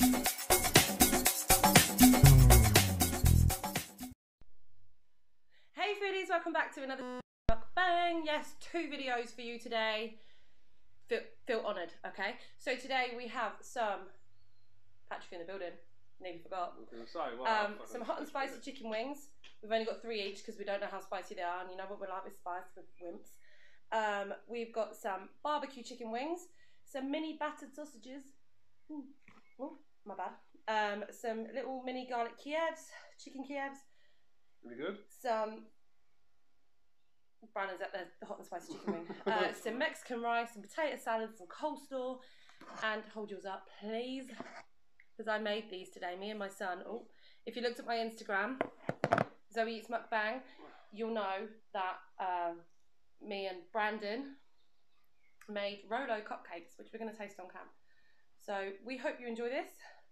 Hey foodies, welcome back to another bang. Yes, two videos for you today. Feel, feel honoured, okay? So today we have some Patrick in the building. Nearly forgot. Well, Um, some hot and spicy chicken wings. We've only got three each because we don't know how spicy they are, and you know what we're like with spice with wimps. Um, we've got some barbecue chicken wings, some mini battered sausages. Ooh, oh, my bad. Um, some little mini garlic Kievs, chicken Kievs, Really good. some Brandon's at the hot and spicy chicken wing. Uh, some Mexican rice, some potato salad, some coleslaw, and hold yours up, please, because I made these today. Me and my son. Oh, if you looked at my Instagram, Zoe Eats Mukbang, you'll know that um, me and Brandon made Rolo cupcakes, which we're going to taste on camp. So we hope you enjoy this,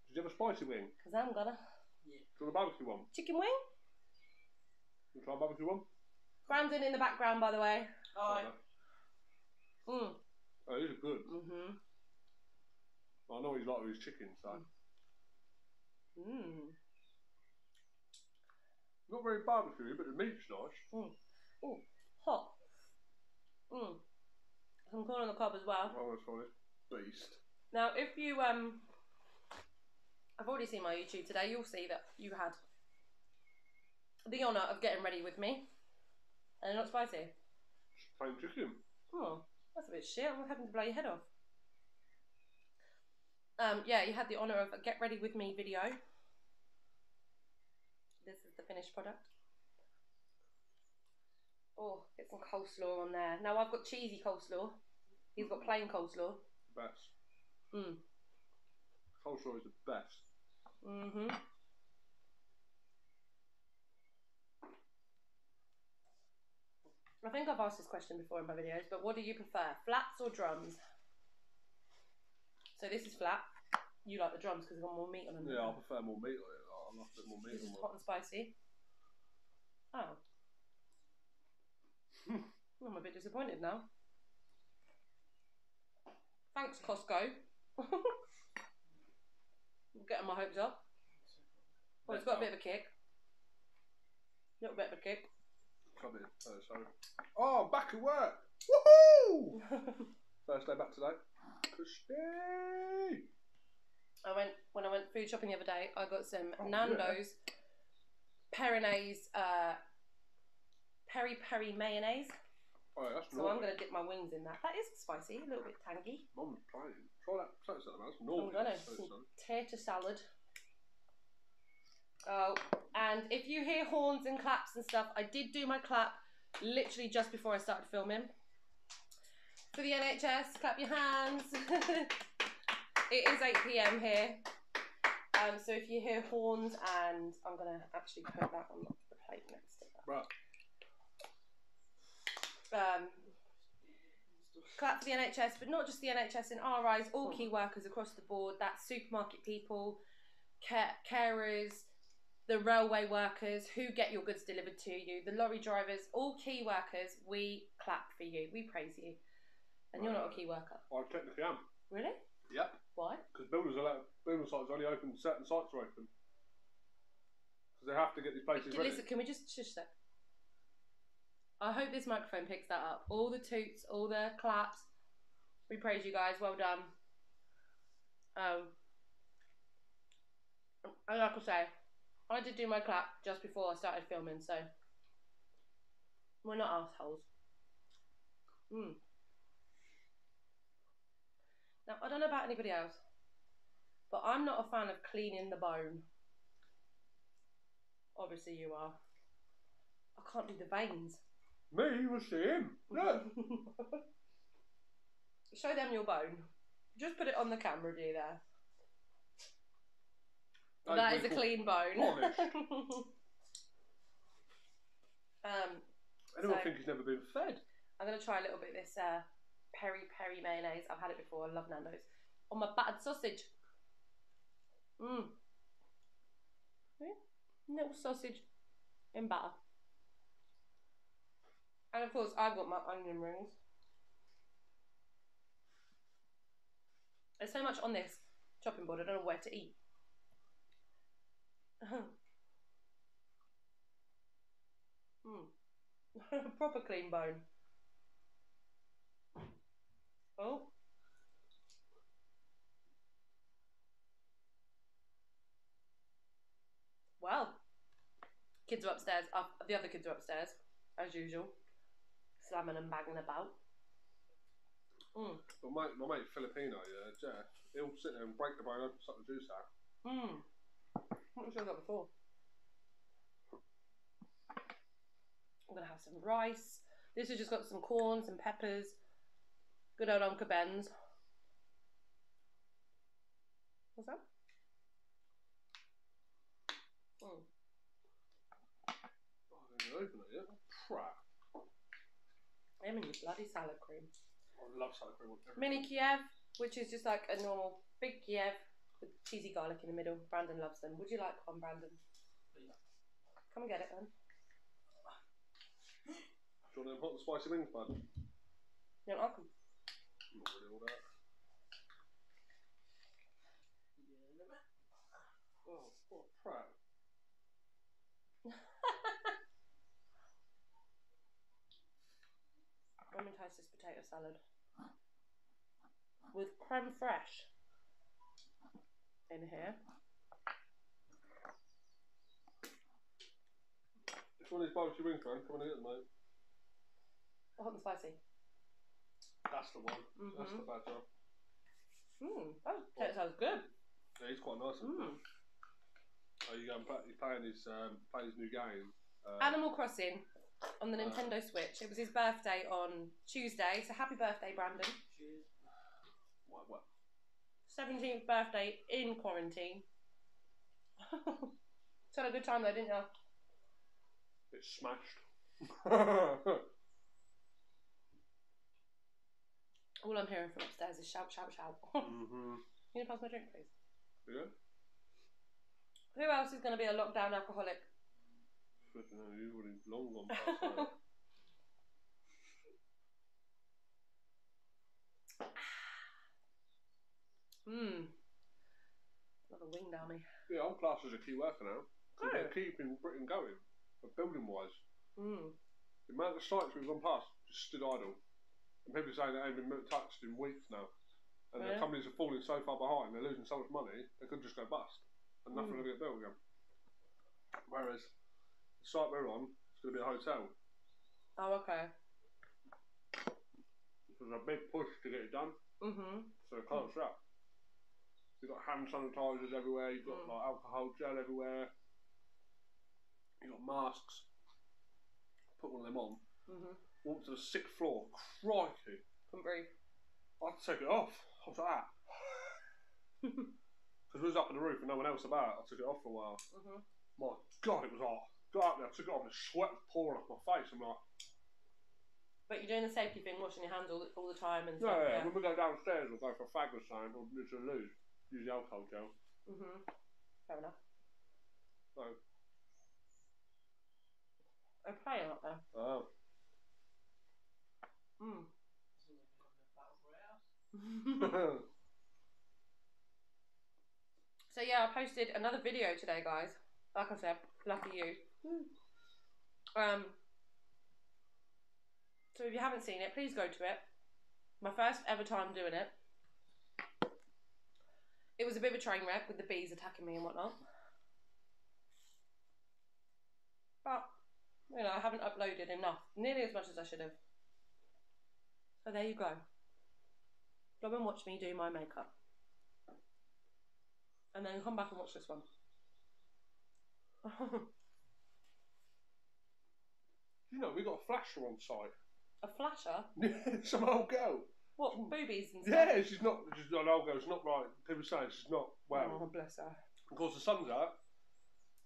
Did you have a spicy wing? because I'm gonna Do you want a barbecue one? chicken wing. You try a barbecue one? Brandon in the background, by the way. Hi. Mm. Oh, these are good. Mhm. I know he's like with his chicken, so. Mm. Not very barbecue, but the meat's nice. Oh, hot. Mm. Some corn on the cob as well. Oh, that's to try this beast. Now, if you um, I've already seen my YouTube today. You'll see that you had the honour of getting ready with me, and not spicy. Plain chicken. Oh, that's a bit shit. I'm having to blow your head off. Um, yeah, you had the honour of a get ready with me video. This is the finished product. Oh, get some coleslaw on there. Now I've got cheesy coleslaw. He's got plain coleslaw. Best. Mm. Coleslaw is the best. Mhm. I think I've asked this question before in my videos, but what do you prefer, flats or drums? So this is flat. You like the drums because they've got more meat on them. Yeah, I prefer more meat on it. I like a bit more meat This is on hot and spicy. Oh. I'm a bit disappointed now. Thanks, Costco. Getting my hopes up. Well, it's got a bit of a kick. A Little bit of a kick. Come in. Uh, so. Oh, back at work! Woohoo! First day back today. Crispy! I went when I went food shopping the other day. I got some Oh, Nando's Perinaise uh, peri peri mayonnaise. Oh, that's So I'm naughty. gonna dip my wings in that. That is spicy, a little bit tangy. Mum's playing. Try that potato salad, man. That's I'm gonna potato some salad. tater salad. Oh, and if you hear horns and claps and stuff, I did do my clap literally just before I started filming. For the NHS, clap your hands. it is 8 pm here. Um, so if you hear horns, and I'm gonna actually put that on the plate next to that. Right. Um, clap for the NHS, but not just the NHS in our eyes, all key workers across the board. That's supermarket people, care, carers, the railway workers who get your goods delivered to you, the lorry drivers, all key workers. We clap for you. We praise you. And you're not a key worker. I technically am. Really? Yep. Why? Because builders are allowed, building sites only open, certain sites are open. Because they have to get these places ready. Listen, can we just shush that? I hope this microphone picks that up. All the toots, all the claps. We praise you guys. Well done. Um, and like I say, I did do my clap just before I started filming, so we're not assholes. Mm. Now I don't know about anybody else, but I'm not a fan of cleaning the bone. Obviously, you are. I can't do the veins. Me you will see him. Look. Show them your bone. Just put it on the camera, do there. that is a clean bone. polished. um, Anyone So- think he's never been fed? I'm gonna try a little bit of this uh, peri peri mayonnaise. I've had it before. I love Nando's on my battered sausage. Mmm. Little sausage in batter. And of course, I've got my onion rings. There's so much on this chopping board. I don't know where to eat. mm. Proper clean bone. Oh. Well, kids are upstairs. Uh, the other kids are upstairs, as usual, slamming and banging about. Mm. But my, my mate Filipino, yeah, Jeff, he'll sit there and break the bone open, suck the juice out. Mm. What was that before? I'm gonna have some rice. This has just got some corn, some peppers. Good old Uncle Ben's. What's that? Mm. Oh, I didn't even open it yet. Crap. Him and your bloody salad cream. I love salad cream. on. Mini Kiev, which is just like a normal big Kiev with cheesy garlic in the middle. Brandon loves them. Would you like one, Brandon? Come and get it then. Do you want them hot and spicy wings, bud? You don't like them? Not really all that. Oh, what crap. I'm taste this potato salad with creme fraiche in here. Which one is barbecue wings, man? Come on and get them, mate. Hot and spicy. That's the one. That's Mhm. the bad job. Mmm, that potato salad's good. Yeah, he's quite nice. Mmm. Oh, you going back? He's playing his um, playing his new game. Uh, Animal Crossing on the. Nintendo Switch. It was his birthday on Tuesday, so happy birthday, Brandon. what, what? 17th birthday in quarantine. so had a good time though, didn't you? It's smashed. All I'm hearing from upstairs is shout, shout, shout. mm-hmm. Can you pass my drink, please? Yeah. Who else is going to be a lockdown alcoholic? Flipping hell, you've already long gone past. Mmm. Another wing down me. Yeah, I'm classed as a key worker now. So Oh. they're keeping Britain going, but building wise. Mmm. The amount of sites we've gone past just stood idle. And people are saying they ain't been touched in weeks now. And the companies are falling so far behind, they're losing so much money, they could just go bust. And nothing Mm. will get built again. Whereas the site we're on is going to be a hotel. Oh, okay. There's a big push to get it done, Mm-hmm. so it can't shut. You've got hand sanitizers everywhere, you've got Mm. like alcohol gel everywhere, you've got masks. Put one of them on, Mm-hmm. walk to the sixth floor, crikey. Couldn't breathe. I had to take it off. I was like that. Because we was up on the roof and no one else about. I took it off for a while. mm-hmm. My God, it was hot. Got up there, took it off, and sweat was pouring off my face. I'm like, But you're doing the safety thing, washing your hands all the, all the time and yeah, stuff. yeah. When we go downstairs, we'll go for a fag or something, or lose. Use the alcohol gel. Mm-hmm. Fair enough. So, I'm playing up there. oh. Mm. so yeah, I posted another video today, guys. Like I said, lucky you. Um. So if you haven't seen it, please go to it. My first ever time doing it. It was a bit of a train wreck with the bees attacking me and whatnot. But you know, I haven't uploaded enough, nearly as much as I should have. So there you go. Come and watch me do my makeup. And then come back and watch this one. You know, we got a flasher on site. a flasher? Yeah, some old girl. What, boobies and stuff? Yeah, she's not, she's not an old girl, she's not right. People saying she's not well. Oh, bless her. Of course, the sun's out,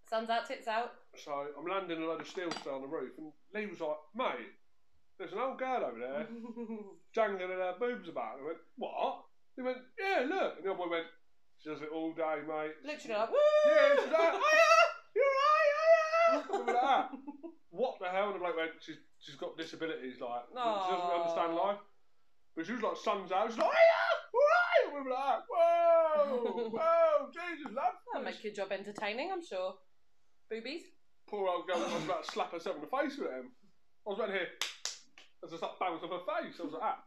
Sun's out, tits out. so I'm landing a load of steel still on the roof, and Lee was like, mate, there's an old girl over there jangling her boobs about. And I went, what? He went, yeah, look. And the other boy went, she does it all day, mate. Literally like, woo! Yeah, she's like, hiya, you're right. Something like that. What the hell? And the bloke went, she's, she's got disabilities, like, she doesn't understand life. But she was like, sun's out, she's like, hiya, all right. And we were like, whoa. whoa, Jesus, love. That'll make your job entertaining, I'm sure. Boobies. Poor old girl I was about to slap herself in the face with him. I was right here. As I started bouncing off her face, I was like, ah.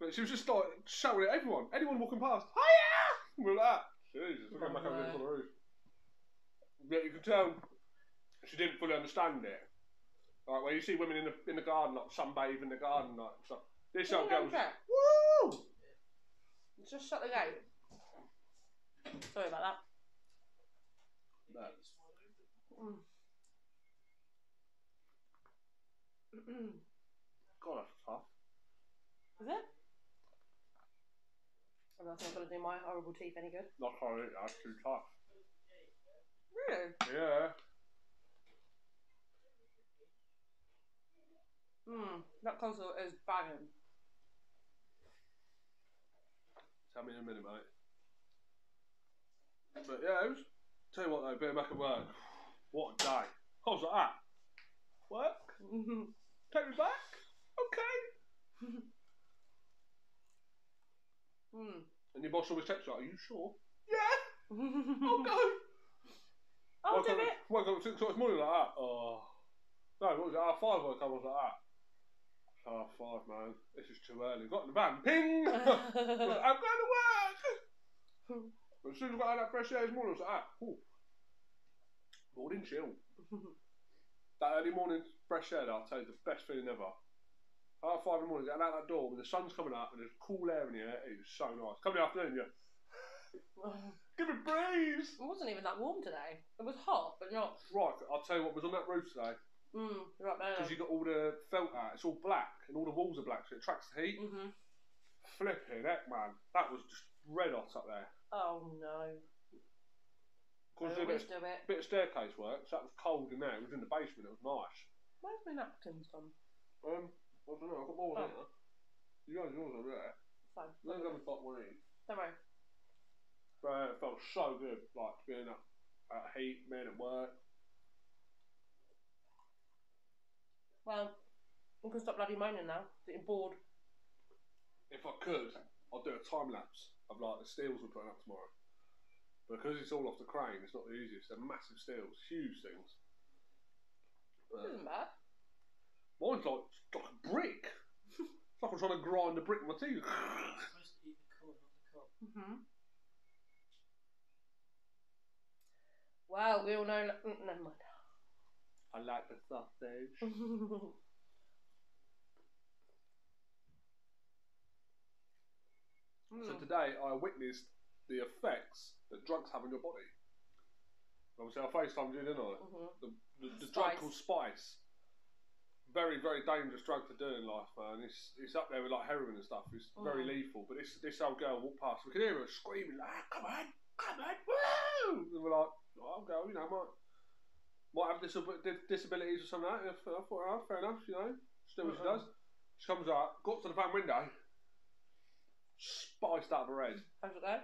But she was just like shouting at everyone. Anyone walking past, hiya! We were like, ah. Jesus, we're going back over Oh, the roof. Yeah, you could tell she didn't fully understand it. Like, where you see women in the in the garden, like sunbathe in the garden, like, so this old girl was, woo! Just shut the gate. Sorry about that. No. Mm. God, that's tough. Is it? That's not going to do my horrible teeth any good. Not sorry, that's too tough. Really? Yeah. That console is banging. Tell me in a minute, mate. But yeah, it was, tell you what though, being back at work, what a day. I was like, ah, work? Take me back? Okay. Hmm. And your boss always texts you, like, are you sure? Yeah, I'll go. I'll do it. Woke up at 6 o'clock this morning like that. Oh. No, what was it? Half five woke up, I was like that. Half five, man. This is too early. Got in the van. Ping! I'm going to work! But as soon as I got out of that fresh air this morning, I was like, ah, ooh. Morning chill. That early morning fresh air, I'll tell you, the best feeling ever. Half five in the morning, getting out that door when the sun's coming up and there's cool air in the air, it is so nice. Come in the afternoon, yeah. Give me breeze! It wasn't even that warm today. It was hot, but not. Right, I'll tell you what was on that roof today. Mm, right there. Because you got all the felt out, it's all black, and all the walls are black, so it attracts the heat. hmm Flipping heck, man. That was just red hot up there. Oh no. Of did a bit, it. bit of staircase work, so that was cold in there. It was in the basement, it was nice. Where's my napkins gone? Um, I don't know, I've got more Oh. here. You guys, yours over there. Fine. Let's have a pot one each. Don't worry. But it felt so good, like being up at heat, being at work. Well, you can stop bloody moaning now. Getting bored. If I could, I'd do a time lapse of like the steels we're putting up tomorrow. Because it's all off the crane, it's not the easiest. They're massive steels, huge things. This But isn't bad. mine's like, like a brick. it's like I'm trying to grind a brick with my teeth. supposed to eat the core, not the cob. hmm Well, we all know. mm, Never mind. I like the sausage. So today I witnessed the effects that drugs have on your body. Obviously, I FaceTimed you, didn't I? Mhm. The, the, the drug called Spice. Very, very dangerous drug to do in life, man. It's, it's up there with like heroin and stuff. It's very Mm. lethal. But this this old girl walked past. We could hear her screaming, like, "Ah, "Come on, come on, woo!" And we're like, oh, "I'll go." You know, might might have disab- di- disabilities or something like that. I thought, oh, fair enough. You know, she does what she Uh-uh. does. She comes out, got to the van window, spiced out of her head How's it go?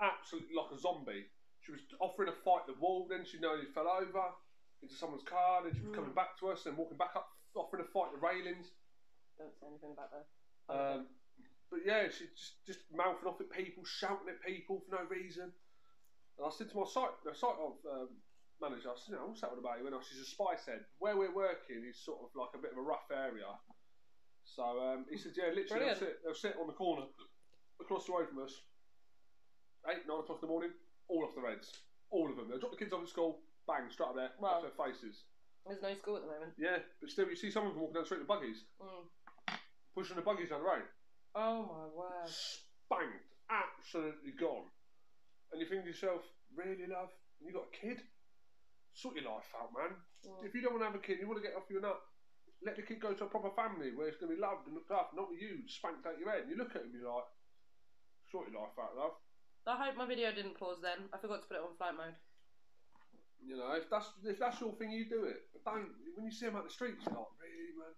absolutely like a zombie. She was offering to fight the wall, then she nearly fell over into someone's car, then she was Mm. coming back to us, then walking back up, offering to fight the railings. Don't say anything about that. Um, but yeah, she just just mouthing off at people, shouting at people for no reason. And I said to my site, the site of um, manager, I said, you know, what's that all about? He went, oh, she's a spy said. Where we're working is sort of like a bit of a rough area. So um, he said, yeah, literally, they'll sit, they'll sit on the corner across the road from us, eight, nine o'clock in the morning, all off the reds. All of them. They'll drop the kids off at school, bang, straight up there, Wow. off their faces. There's no school at the moment. Yeah, but still, you see some of them walking down the street with buggies, Mm. pushing the buggies down the road. Oh my word. spanked, absolutely gone. And you think to yourself, really, love? And you got a kid? Sort your life out, man. Mm. If you don't want to have a kid, you want to get off your nut, let the kid go to a proper family where it's going to be loved and looked after, not with you spanked out your head. And you look at him, you're like, sort your life out, love. I hope my video didn't pause then. I forgot to put it on flight mode. You know, if that's if that's your thing, you do it. But don't when you see them out the streets, you're like, really, man.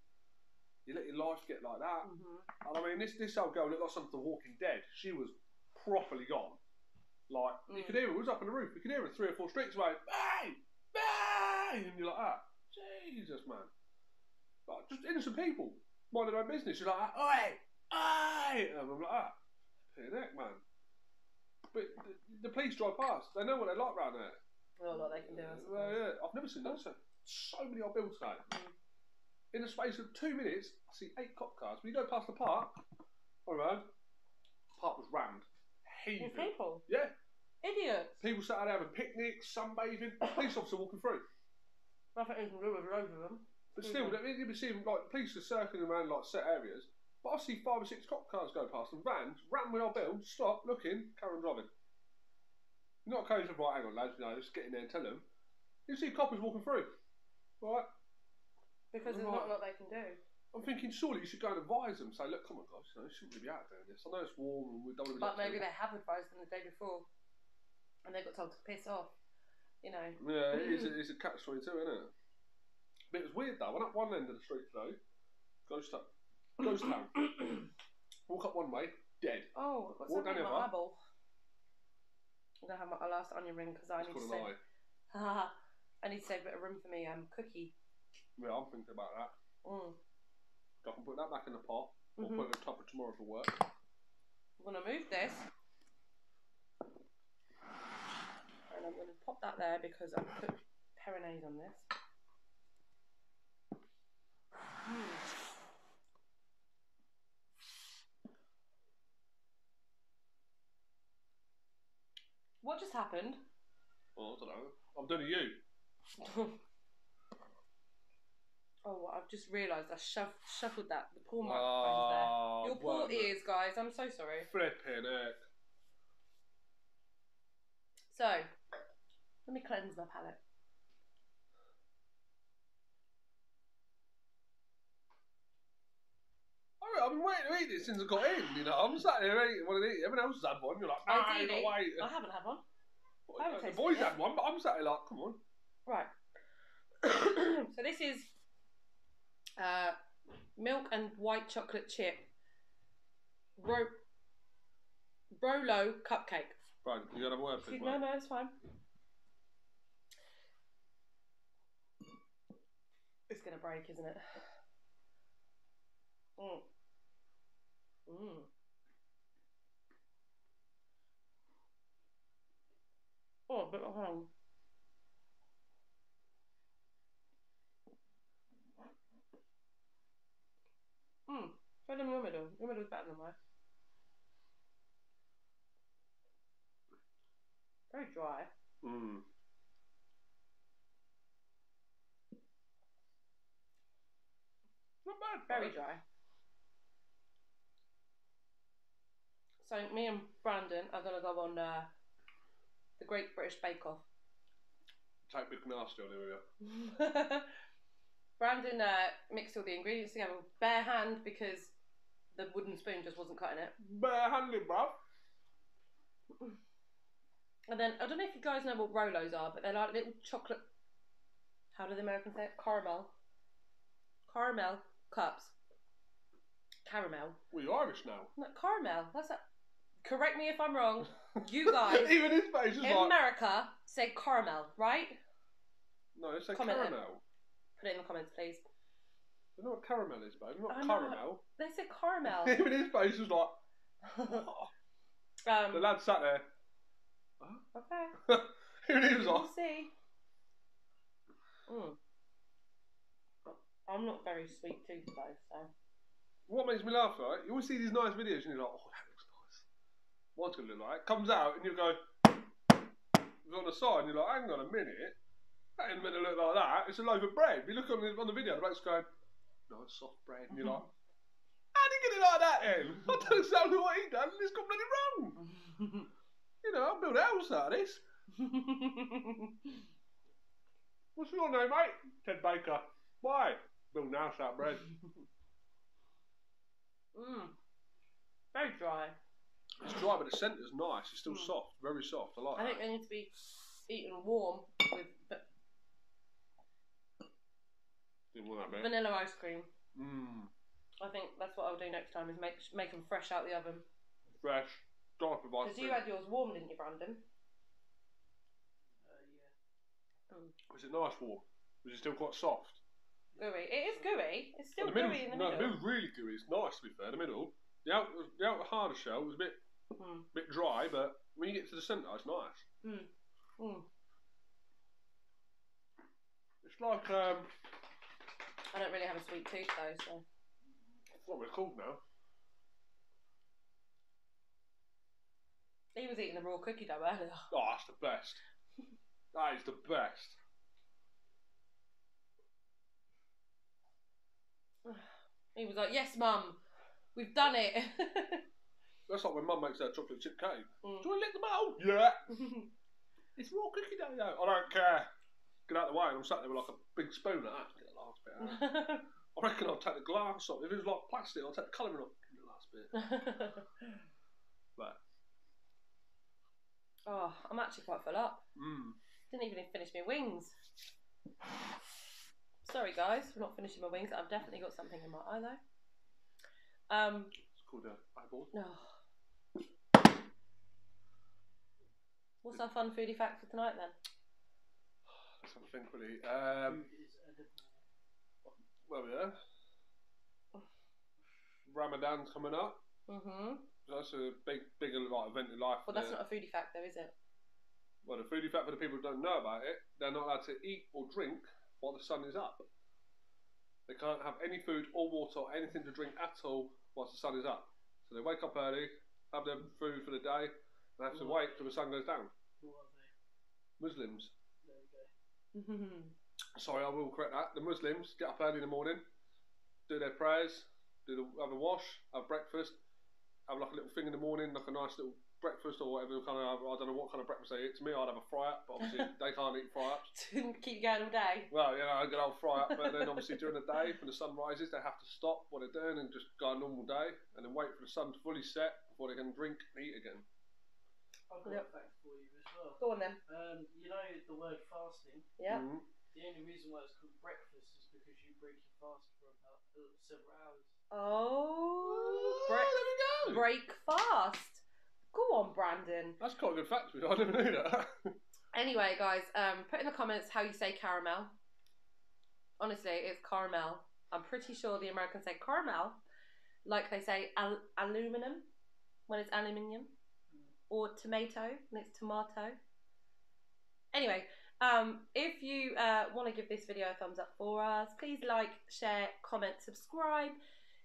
You let your life get like that. hmm And I mean, this this old girl looked like something Walking Dead. She was properly gone. Like you Mm. could hear her. It was up on the roof. You could hear her three or four streets away. Bang, bang, and you're like, ah, Jesus, man. Like just innocent people minding their own business. You're like, oi, oi, and I'm like, ah. Flipping heck, man. But the, the police drive past. They know what they're like round there. A lot they can do. I Uh, yeah, I've never seen that. So, so many are built today. In the space of two minutes, I see eight cop cars. When you go past the park, all right, park was rammed, heaving. people, Yeah, idiots. people sat out having picnics, sunbathing. Police officer walking through. Nothing you can do with loads of them. But still, Mhm. you'll be seeing like police are circling around like set areas. But I see five or six cop cars go past and vans, ram with our bill, stop, looking, carry on driving. You're not case of right, hang on, lads, you know, just get in there and tell them. You see coppers walking through. Right? Because there's Right. not a lot they can do. I'm thinking surely you should go and advise them, say, look, come on guys, you know, you shouldn't really be out doing this. I know it's warm and we don't want to be But like- maybe they have advised them the day before, and they got told to piss off. You know. Yeah, it is a, it's a catch 22, isn't it? But it was weird though, I went up one end of the street today, ghost town. Ghost town. Walk up one way, dead. oh, got Walk something in down my eyeball. I'm gonna have my last onion ring because I It's need to called save. eye. I need to save a bit of room for me um cookie. Yeah, I'm thinking about that. Mm. I can put that back in the pot. Or Mhm. put it on top of tomorrow for work. I'm gonna move this, and I'm gonna pop that there because I've put perinaise on this. Mm. What just happened? Oh, I don't know. I'm doing you. oh, well, I've just realised I shuff- shuffled that. The poor microphone's there. Oh, Your poor ears, guys. I'm so sorry. Flipping heck. So, let me cleanse my palate. Alright, I've been waiting to eat this since I got in, you know. I'm sat here eating one of these. Everyone else has had one. You're like, ah, you Ideally, got to wait. I haven't had one. I haven't The boys had one, but I'm sat here like, come on. Right. so this is uh, milk and white chocolate chip ro- Rolo cupcake. Brian, you got a word for it, No, no, it's fine. It's gonna break, isn't it? Mm. Mm. Oh, a bit of hang. Mm. Try them in your middle. Your middle's better than mine. Very dry. Mm. Not bad. Very dry. So me and Brandon are gonna go on uh, the Great British Bake Off. Take big nasty on here. Brandon uh, mixed all the ingredients together with bare hand because the wooden spoon just wasn't cutting it. Barehanded, bruv. And then I don't know if you guys know what Rolos are, but they're like little chocolate. How do the Americans say it? Caramel. Caramel cups. Caramel. Well, you're Irish now. No, caramel. That's a. Correct me if I'm wrong. You guys Even his face is in like, America say caramel, right? no, it's a Comment then. caramel. Put it in the comments, please. You know what caramel is, babe? Not I know. caramel. They say caramel. Even his face was like, oh. the um, lad sat there. okay, Even he was like, we'll see. Mm. I'm not very sweet toothed though, so. what makes me laugh, right? You always see these nice videos and you're like, oh, that looks nice. What's going to look like? Comes out and you go, it's on the side and you're like, hang on a minute. That ain't meant to look like that. It's a loaf of bread. You look on the, on the video, the bloke's going, nice soft bread. And you're like, how did he get it like that then? I don't exactly what he done and it's got bloody wrong. You know, I'll build a house out of this. What's your name, mate? Ted Baker. Why? Build a house out of bread. mm. Very dry. It's dry, but the centre's nice. It's still Mm. soft, very soft. I like I think that. they need to be eaten warm with va- that vanilla ice cream. Mmm. I think that's what I'll do next time is make make them fresh out the oven. Fresh. Dark of ice Because you had yours warm, didn't you, Brandon? Uh, yeah. Was it nice warm? Was it still quite soft? Gooey. It is gooey. It's still the middle, gooey in the no, middle. the middle's really gooey. It's nice to be fair. The middle, the outer, the outer harder shell was a bit Mm. bit dry, but when you get to the centre, it's nice. Mm. It's like um, I don't really have a sweet tooth though, so. what we're called now. He was eating the raw cookie dough earlier. Oh, that's the best. that is the best. He was like, "Yes, mum, we've done it." That's like when Mum makes her chocolate chip cake. Mm. Do you want to lick the bowl? Yeah. It's raw cookie dough. though. I don't care. Get out of the way. And I'm sat there with like a big spoon like that. Get the last bit out. I reckon I'll take the glass off. If it was like plastic, I'll take the colouring off. Get the last bit. But, oh, I'm actually quite full up. mmm. Didn't even finish my wings. Sorry, guys, I'm not finishing my wings. I've definitely got something in my eye though. Um, It's called a eyeball. no. What's our fun foodie fact for tonight then? Let's have a think, really. Um, Food is edible. well, yeah. Ramadan's coming up. Mhm. That's a big, big like event in life. Well, that's for the- not a foodie fact though, is it? Well, the foodie fact for the people who don't know about it, they're not allowed to eat or drink while the sun is up. They can't have any food or water or anything to drink at all whilst the sun is up. So they wake up early, have their food for the day, and have to wait till the sun goes down. Who are they? Muslims. There we go. Sorry, I will correct that. The Muslims get up early in the morning, do their prayers, do the, have a wash, have breakfast, have like a little thing in the morning, like a nice little breakfast or whatever kind of. I don't know what kind of breakfast they eat. To me, I'd have a fry up, but obviously they can't eat fry ups. Keep going all day. Well, you know, a good old fry up, but then obviously during the day, when the sun rises, they have to stop what they're doing and just go a normal day, and then wait for the sun to fully set before they can drink and eat again. I've got Yep. a fact for you as well. Go on then. Um, you know the word fasting. Yeah. Mhm. The only reason why it's called breakfast is because you break your fast for about uh, several hours. Oh, Oh, break, there we go. break fast. Go on, Brandon. That's quite a good fact. I never knew that. Anyway, guys, um, put in the comments how you say caramel. Honestly, it's caramel. I'm pretty sure the Americans say caramel, like they say al- aluminum when it's aluminium, or tomato when it's tomato. Anyway, um, if you uh, want to give this video a thumbs up for us, please like, share, comment, subscribe,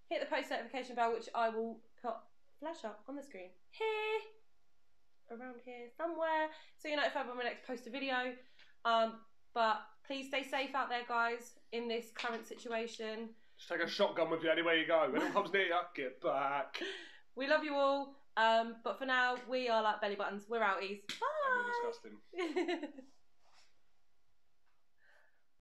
hit the post notification bell, which I will put flash up on the screen here, around here somewhere, so you're notified when we next post a video. Um, but please stay safe out there, guys, in this current situation. Just take a shotgun with you anywhere you go. When it comes near you, get back. We love you all. Um, but for now, we are like belly buttons. We're outies. And you're disgusting. Bye.